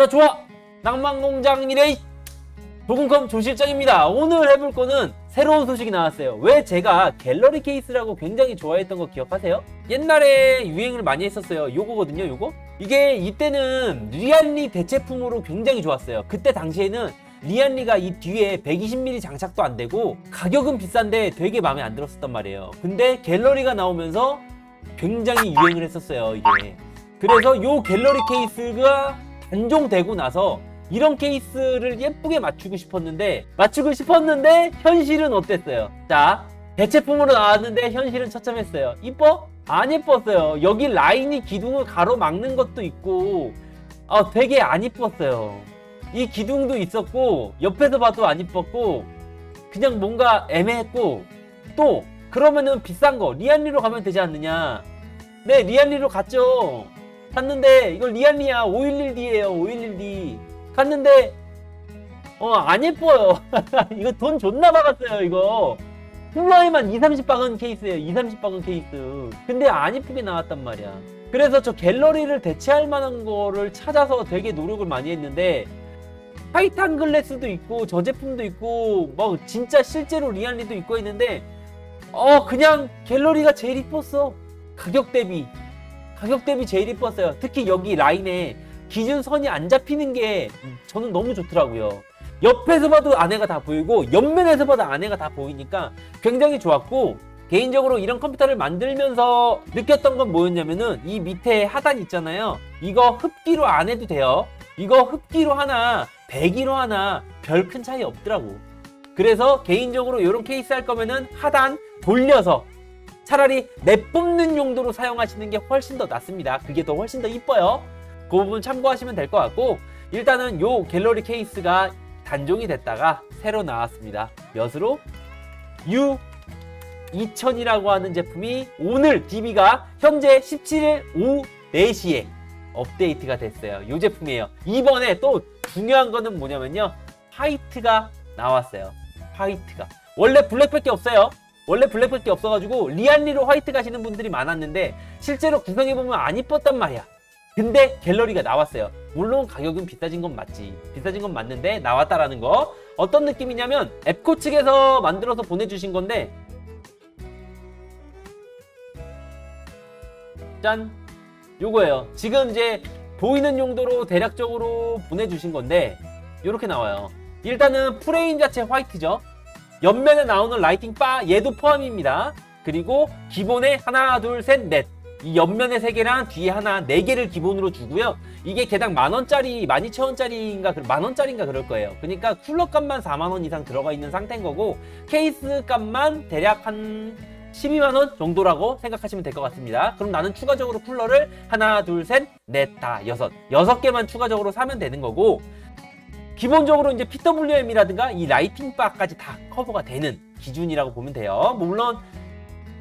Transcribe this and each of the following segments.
자 좋아. 낭만공장 이레이 도금컴 조실장입니다. 오늘 해볼 거는 새로운 소식이 나왔어요. 왜 제가 갤러리 케이스라고 굉장히 좋아했던 거 기억하세요? 옛날에 유행을 많이 했었어요. 요거거든요 요거. 이게 이때는 리안리 대체품으로 굉장히 좋았어요. 그때 당시에는 리안리가 이 뒤에 120mm 장착도 안 되고 가격은 비싼데 되게 마음에 안 들었었단 말이에요. 근데 갤러리가 나오면서 굉장히 유행을 했었어요 이게. 그래서 요 갤러리 케이스가 단종되고 나서 이런 케이스를 예쁘게 맞추고 싶었는데 맞추고 싶었는데 현실은 어땠어요? 자 대체품으로 나왔는데 현실은 처참했어요. 이뻐? 안 예뻤어요. 여기 라인이 기둥을 가로막는 것도 있고 아 되게 안 이뻤어요. 이 기둥도 있었고 옆에서 봐도 안 이뻤고 그냥 뭔가 애매했고 또 그러면은 비싼 거 리안리로 가면 되지 않느냐? 네 리안리로 갔죠 갔는데 이거 리안리야. O11D예요. O11D 갔는데 어 안 예뻐요. 이거 돈 존나 박았어요 이거. 쿨러에만 2, 30 박은 케이스예요. 2, 30 박은 케이스. 근데 안 이쁘게 나왔단 말이야. 그래서 저 갤러리를 대체할 만한 거를 찾아서 되게 노력을 많이 했는데 타이탄 글래스도 있고 저 제품도 있고 뭐 진짜 실제로 리안리도 있고 있는데 어 그냥 갤러리가 제일 이뻤어. 가격 대비 가격 대비 제일 이뻤어요. 특히 여기 라인에 기준선이 안 잡히는 게 저는 너무 좋더라고요. 옆에서 봐도 안에가 다 보이고 옆면에서 봐도 안에가 다 보이니까 굉장히 좋았고 개인적으로 이런 컴퓨터를 만들면서 느꼈던 건 뭐였냐면은 이 밑에 하단 있잖아요. 이거 흡기로 안 해도 돼요. 이거 흡기로 하나 배기로 하나 별 큰 차이 없더라고. 그래서 개인적으로 이런 케이스 할 거면은 하단 돌려서 차라리 내뿜는 용도로 사용하시는 게 훨씬 더 낫습니다. 그게 더 훨씬 더 이뻐요. 그 부분 참고하시면 될 것 같고 일단은 요 갤러리 케이스가 단종이 됐다가 새로 나왔습니다. 몇으로? U 2000이라고 하는 제품이 오늘 DB가 현재 17일 오후 4시에 업데이트가 됐어요. 이 제품이에요. 이번에 또 중요한 거는 뭐냐면요. 화이트가 나왔어요. 화이트가. 원래 블랙밖에 없어요 원래 블랙밖에 없어가지고 리안리로 화이트 가시는 분들이 많았는데 실제로 구성해보면 안 이뻤단 말이야. 근데 갤러리가 나왔어요. 물론 가격은 비싸진 건 맞지. 비싸진 건 맞는데 나왔다라는 거. 어떤 느낌이냐면 앱코 측에서 만들어서 보내주신 건데 짠. 요거예요. 지금 이제 보이는 용도로 대략적으로 보내주신 건데 이렇게 나와요. 일단은 프레임 자체 화이트죠 옆면에 나오는 lighting bar 얘도 포함입니다 그리고 기본에 하나 둘 셋 넷 이 옆면에 3개랑 뒤에 하나 4개를 기본으로 주고요. 이게 개당 만 원짜리, 12,000원짜리인가, 만 원짜리인가 그럴 거예요. 그러니까 쿨러 값만 4만 원 이상 들어가 있는 상태인 거고, 케이스 값만 대략 한 12만 원 정도라고 생각하시면 될 것 같습니다. 그럼 나는 추가적으로 쿨러를 하나, 둘, 셋, 넷, 다, 여섯. 여섯 개만 추가적으로 사면 되는 거고, 기본적으로 이제 PWM이라든가 이 lighting bar까지 다 커버가 되는 기준이라고 보면 돼요. 물론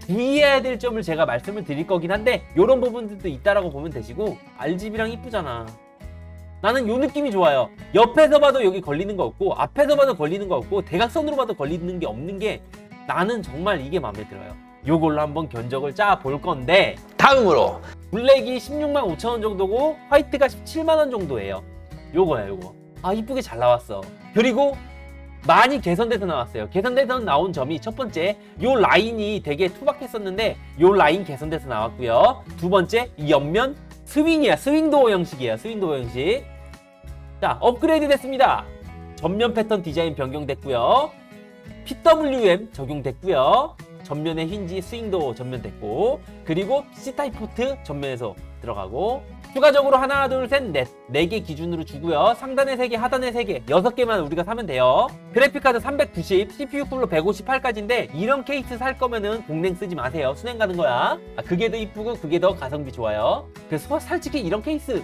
주의해야 될 점을 제가 말씀을 드릴 거긴 한데 이런 부분들도 있다라고 보면 되시고 RGB랑 이쁘잖아. 나는 요 느낌이 좋아요. 옆에서 봐도 여기 걸리는 거 없고 앞에서 봐도 걸리는 거 없고 대각선으로 봐도 걸리는 게 없는 게 나는 정말 이게 마음에 들어요. 요걸로 한번 견적을 짜 볼 건데 다음으로. 블랙이 16만 5천 원 정도고 화이트가 17만 원 정도예요. 요거야 요거 아 이쁘게 잘 나왔어 그리고 많이 개선돼서 나왔어요. 개선돼서 나온 점이 첫 번째, 요 라인이 되게 투박했었는데 요 라인 개선돼서 나왔고요. 두 번째, 이 옆면 스윙이야. swing door 형식이에요. swing door 형식. 자, 업그레이드 됐습니다. 전면 패턴 디자인 변경됐고요. PWM 적용됐고요. 전면에 힌지 swing door 전면 됐고 그리고 C타입 포트 전면에서 들어가고 추가적으로 하나 둘셋넷네 개 기준으로 주고요. 상단에 3개 하단에 3개. 6개만 우리가 사면 돼요. 그래픽카드 390 CPU 쿨러 158까지인데 이런 케이스 살 거면은 공랭 쓰지 마세요. 수냉 가는 거야. 아, 그게 더 이쁘고 그게 더 가성비 좋아요. 그래서 솔직히 이런 케이스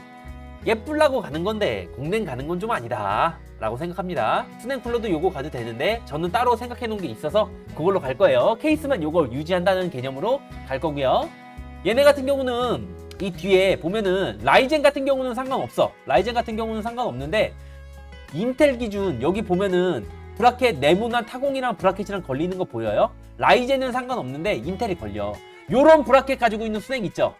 예쁠라고 가는 건데 공랭 가는 건 좀 아니다. 라고 생각합니다. 수냉 쿨러도 요거 가도 되는데 저는 따로 생각해 놓은 게 있어서 그걸로 갈 거예요. 케이스만 요걸 유지한다는 개념으로 갈 거고요. 얘네 같은 경우는 이 뒤에 보면은 라이젠 같은 경우는 상관없어 라이젠 같은 경우는 상관없는데 인텔 기준 여기 보면은 bracket 네모난 타공이랑 bracket이랑 걸리는 거 보여요? 라이젠은 상관없는데 인텔이 걸려 요런 bracket 가지고 있는 수냉 있죠?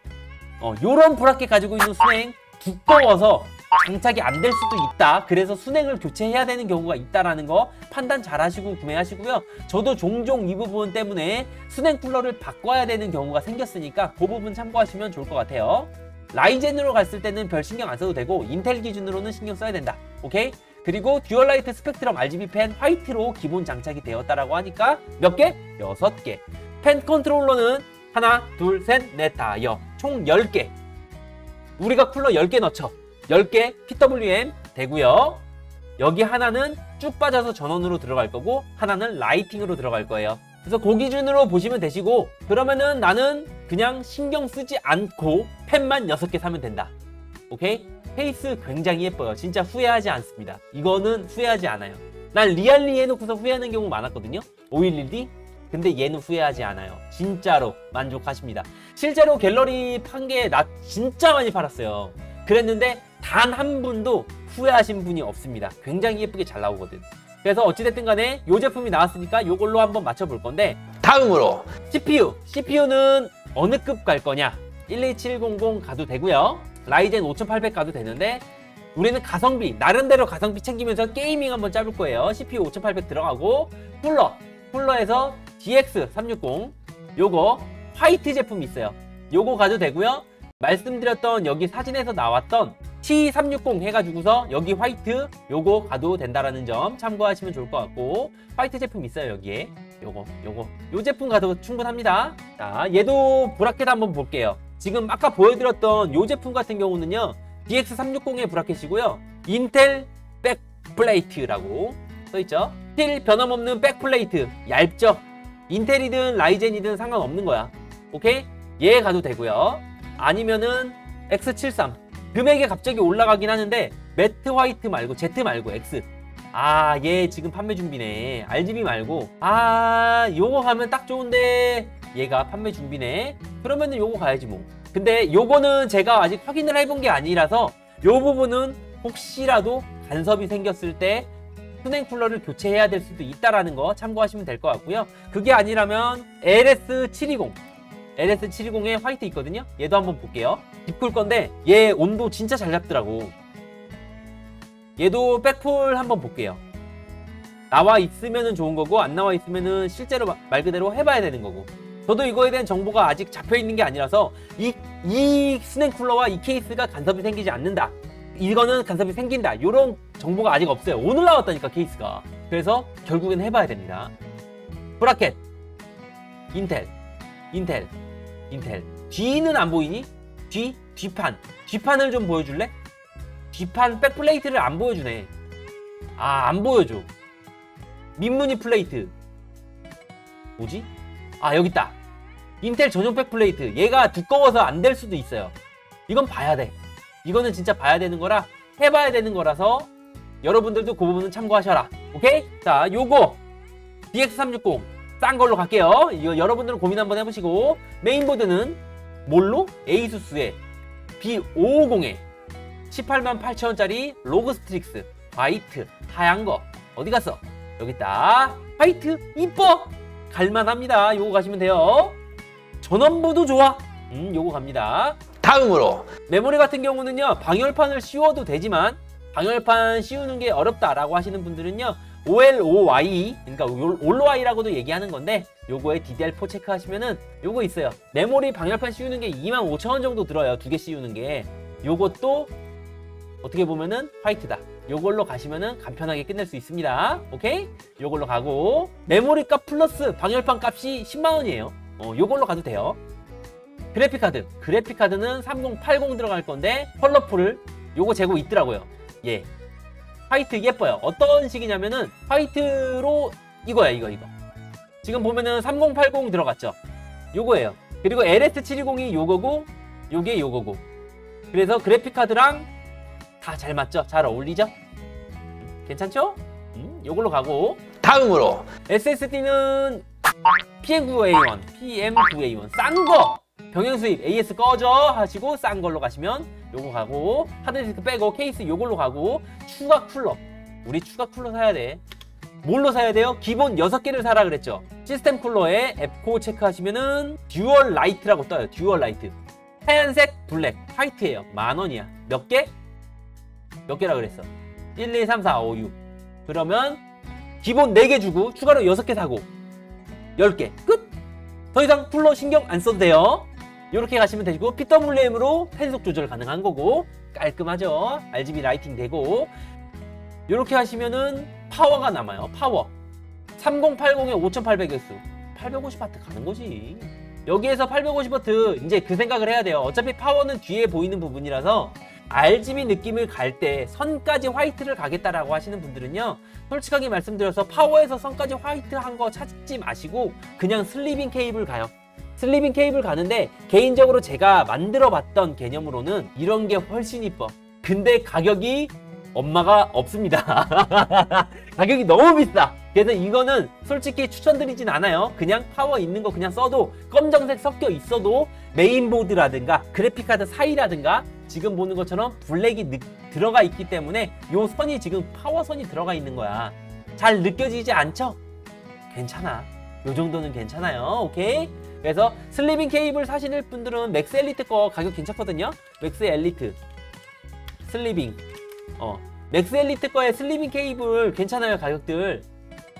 어, 요런 bracket 가지고 있는 수냉 두꺼워서 장착이 안 될 수도 있다. 그래서 수냉을 교체해야 되는 경우가 있다라는 거 판단 잘 하시고 구매하시고요. 저도 종종 이 부분 때문에 수냉 쿨러를 바꿔야 되는 경우가 생겼으니까 그 부분 참고하시면 좋을 것 같아요. 라이젠으로 갔을 때는 별 신경 안 써도 되고 인텔 기준으로는 신경 써야 된다. 오케이? 그리고 듀얼라이트 스펙트럼 RGB 팬 화이트로 기본 장착이 되었다라고 하니까 몇 개? 여섯 개. 팬 컨트롤러는 하나, 둘, 셋, 넷, 다, 여. 총 10개. 우리가 쿨러 10개 넣죠. 10개 PWM 되고요. 여기 하나는 쭉 빠져서 전원으로 들어갈 거고 하나는 lighting으로 들어갈 거예요. 그래서 그 기준으로 보시면 되시고 그러면은 나는 그냥 신경 쓰지 않고 팬만 6개 사면 된다. 오케이? 케이스 굉장히 예뻐요. 진짜 후회하지 않습니다. 이거는 후회하지 않아요. 난 리안리 해놓고서 후회하는 경우 많았거든요. O11D? 근데 얘는 후회하지 않아요. 진짜로 만족하십니다. 실제로 갤러리 판게나 진짜 많이 팔았어요. 그랬는데 단 한 분도 후회하신 분이 없습니다. 굉장히 예쁘게 잘 나오거든. 그래서 어찌됐든 간에 이 제품이 나왔으니까 이걸로 한번 맞춰볼 건데 다음으로 CPU, CPU는 어느 급 갈 거냐? 12700 가도 되고요. 라이젠 5800 가도 되는데 우리는 가성비, 나름대로 가성비 챙기면서 게이밍 한번 짜볼 거예요. CPU 5800 들어가고 쿨러, 쿨러에서 DX360 요거 화이트 제품 있어요. 요거 가도 되고요. 말씀드렸던 여기 사진에서 나왔던 T360 해가지고서 여기 화이트 요거 가도 된다라는 점 참고하시면 좋을 것 같고 화이트 제품 있어요 여기에? 요거 요거. 요 제품 가도 충분합니다. 자 얘도 bracket 한번 볼게요. 지금 아까 보여드렸던 요 제품 같은 경우는요 DX360의 브라켓이고요. 인텔 backplate라고 써있죠? 스틸 변함없는 backplate. 얇죠? 인텔이든 라이젠이든 상관없는 거야. 오케이? 얘 가도 되고요. 아니면은 X73 금액이 갑자기 올라가긴 하는데 matte white 말고 Z 말고 X. 아 얘 지금 판매 준비네. RGB 말고. 아 요거 가면 딱 좋은데. 얘가 판매 준비네. 그러면은 요거 가야지 뭐. 근데 요거는 제가 아직 확인을 해본 게 아니라서 요 부분은 혹시라도 간섭이 생겼을 때 순행 쿨러를 교체해야 될 수도 있다라는 거 참고하시면 될 것 같고요. 그게 아니라면 LS720 LS720에 화이트 있거든요. 얘도 한번 볼게요 딥쿨 건데 얘 온도 진짜 잘 잡더라고. 얘도 백풀 한번 볼게요. 나와 있으면 좋은 거고 안 나와 있으면 실제로 말 그대로 해봐야 되는 거고. 저도 이거에 대한 정보가 아직 잡혀 있는 게 아니라서 이, 이 수냉 쿨러와 이 케이스가 간섭이 생기지 않는다. 이거는 간섭이 생긴다. 이런 정보가 아직 없어요. 오늘 나왔다니까 케이스가. 그래서 결국엔 해봐야 됩니다. 브라켓. 인텔. 인텔. 인텔. 뒤는 안 보이니? 뒤? 뒤판. 뒤판을 좀 보여줄래? 뒤판 backplate를 안 보여주네. 아 안 보여줘. 민무늬 plate. 뭐지? 아 여기 있다. 인텔 전용 backplate. 얘가 두꺼워서 안 될 수도 있어요. 이건 봐야 돼. 이거는 진짜 봐야 되는 거라 해봐야 되는 거라서 여러분들도 그 부분은 참고하셔라. 오케이? 자 요거. DX360 싼 걸로 갈게요. 이거 여러분들은 고민 한번 해보시고 메인보드는 뭘로? 에이수스의 B550에 18만 8천원짜리 ROG Strix 화이트 하얀 거. 어디 갔어? 여기 있다. 화이트 이뻐! 갈만합니다. 요거 가시면 돼요. 전원부도 좋아. 음 요거 갑니다. 다음으로. 메모리 같은 경우는요 방열판을 씌워도 되지만 방열판 씌우는 게 어렵다라고 하시는 분들은요 OLOY 그러니까 올로이라고도 얘기하는 건데 요거에 DDR4 체크하시면은 요거 있어요. 메모리 방열판 씌우는 게 25,000원 정도 들어요 두 개 씌우는 게. 요것도 어떻게 보면은 화이트다. 요걸로 가시면은 간편하게 끝낼 수 있습니다. 오케이? 요걸로 가고 메모리 값 플러스 방열판 값이 10만원이에요. 어 요걸로 가도 돼요. 그래픽 카드. 그래픽 카드는 3080 들어갈 건데 컬러풀을 요거 재고 있더라고요. 예 화이트 예뻐요. 어떤 식이냐면은 화이트로 이거야 이거 이거. 지금 보면은 3080 들어갔죠? 요거예요. 그리고 LS720이 요거고 요게 요거고. 그래서 그래픽 카드랑 다 잘 맞죠? 잘 어울리죠? 괜찮죠? 음, 요걸로 가고. 다음으로. SSD는 PM9A1 PM9A1 싼 거 병행 수입 AS 꺼져 하시고 싼 걸로 가시면 요거 가고 하드디스크 빼고 케이스 요걸로 가고 추가 쿨러. 우리 추가 쿨러 사야 돼. 뭘로 사야 돼요? 기본 6개를 사라 그랬죠? 시스템 쿨러에 앱코 체크하시면은 dual light라고 떠요. dual light. 하얀색 블랙. 화이트예요. 만원이야. 몇 개? 몇 개라 그랬어? 1, 2, 3, 4, 5, 6 그러면 기본 4개 주고 추가로 6개 사고 10개. 끝! 더 이상 쿨러 신경 안 써도 돼요 이렇게 가시면 되고 PWM으로 편속 조절 가능한 거고 깔끔하죠? RGB lighting 되고. 이렇게 하시면은 파워가 남아요 파워. 3080에 5800X 850W 가는 거지. 여기에서 850W 이제 그 생각을 해야 돼요. 어차피 파워는 뒤에 보이는 부분이라서 RGB 느낌을 갈 때 선까지 화이트를 가겠다라고 하시는 분들은요 솔직하게 말씀드려서 파워에서 선까지 화이트 한 거 찾지 마시고 그냥 sleeving 케이블 가요 sleeving 케이블 가는데 개인적으로 제가 만들어 봤던 개념으로는 이런 게 훨씬 이뻐. 근데 가격이 엄마가 없습니다. 가격이 너무 비싸. 그래서 이거는 솔직히 추천드리진 않아요. 그냥 파워 있는 거 그냥 써도 검정색 섞여 있어도 메인보드라든가 그래픽카드 사이라든가 지금 보는 것처럼 블랙이 느- 들어가 있기 때문에 요 선이 지금 파워선이 들어가 있는 거야. 잘 느껴지지 않죠? 괜찮아. 요 정도는 괜찮아요. 오케이 그래서 sleeving 케이블 사시는 분들은 맥스 엘리트 거 가격 괜찮거든요. 맥스 엘리트. sleeving. 어. 맥스 엘리트 거의 sleeving 케이블 괜찮아요 가격들.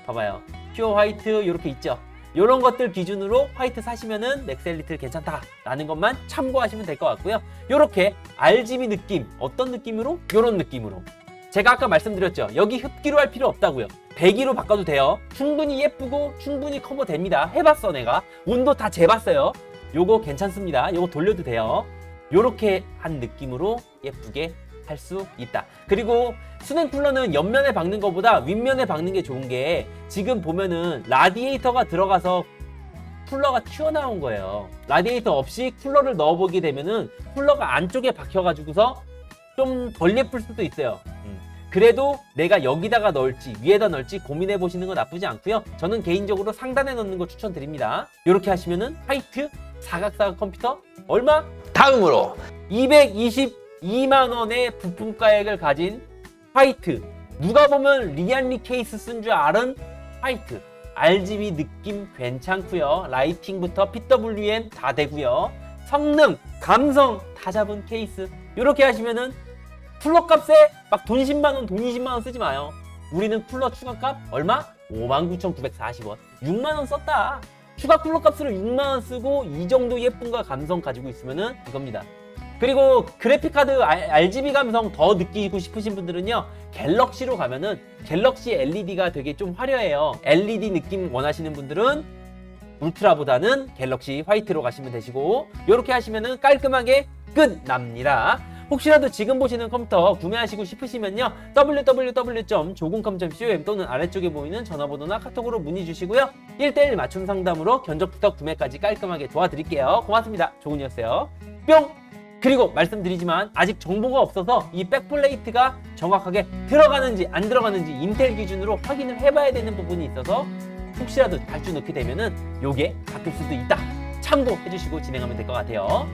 봐봐요. pure white 이렇게 있죠? 이런 것들 기준으로 화이트 사시면은 맥스 엘리트 괜찮다 라는 것만 참고하시면 될 것 같고요. 이렇게 RGB 느낌 어떤 느낌으로? 이런 느낌으로. 제가 아까 말씀드렸죠? 여기 흡기로 할 필요 없다고요 배기로 바꿔도 돼요 충분히 예쁘고 충분히 커버됩니다 해봤어 내가 온도 다 재봤어요 요거 괜찮습니다 요거 돌려도 돼요 요렇게 한 느낌으로 예쁘게 할 수 있다. 그리고 수냉 쿨러는 옆면에 박는 것보다 윗면에 박는 게 좋은 게 지금 보면은 라디에이터가 들어가서 쿨러가 튀어나온 거예요. 라디에이터 없이 쿨러를 넣어보게 되면은 쿨러가 안쪽에 박혀가지고서 좀 덜 예쁠 수도 있어요. 음. 그래도 내가 여기다가 넣을지 위에다 넣을지 고민해 보시는 건 나쁘지 않고요. 저는 개인적으로 상단에 넣는 거 추천드립니다. 이렇게 하시면은 화이트 사각사각 컴퓨터 얼마? 다음으로 222만 원의 부품가액을 가진 화이트. 누가 보면 리안리 케이스 쓴 줄 아는 화이트. RGB 느낌 괜찮고요. lighting부터 PWM 다 되고요. 성능, 감성 다 잡은 케이스. 이렇게 하시면은 쿨러 값에 막 돈 10만 원, 돈 20만 원 쓰지 마요. 우리는 쿨러 추가값 얼마? 59,940원. 6만 원 썼다. 추가 쿨러 값으로 6만 원 쓰고 이 정도 예쁨과 감성 가지고 있으면은 이겁니다. 그리고 그래픽카드 RGB 감성 더 느끼고 싶으신 분들은요 갤럭시로 가면은 갤럭시 LED가 되게 좀 화려해요 LED 느낌 원하시는 분들은 울트라보다는 갤럭시 화이트로 가시면 되시고 이렇게 하시면은 깔끔하게 끝납니다 혹시라도 지금 보시는 컴퓨터 구매하시고 싶으시면요. www.조공컴.com 또는 아래쪽에 보이는 전화번호나 카톡으로 문의 주시고요. 1대1 맞춤 상담으로 견적부터 구매까지 깔끔하게 도와드릴게요. 고맙습니다. 조군이었어요. 뿅! 그리고 말씀드리지만 아직 정보가 없어서 이 백플레이트가 정확하게 들어가는지 안 들어가는지 인텔 기준으로 확인을 해봐야 되는 부분이 있어서 혹시라도 발주 넣게 되면은 요게 바뀔 수도 있다. 참고해 주시고 진행하면 될 것 같아요